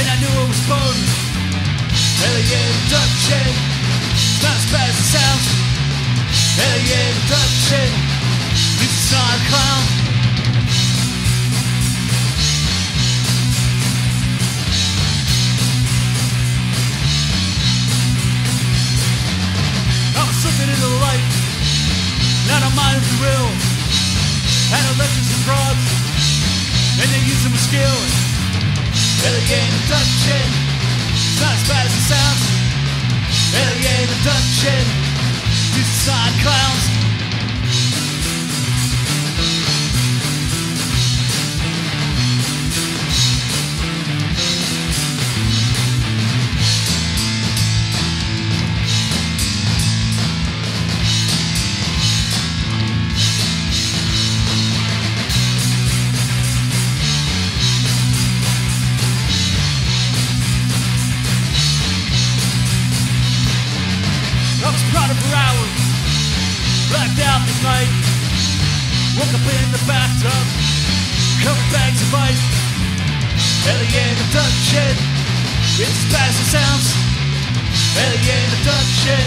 and I knew it was fun. Alien abduction, as bad it. Alien abduction, it's not a clown. I was into the light, not a mind of the real. Adolescents and and they use them with skill. Alien abduction, it's not as bad as it sounds. Alien abduction, these side clowns. Woke up in the bathtub, covered bags of ice. Alien abduction, it's as it sounds. Alien abduction,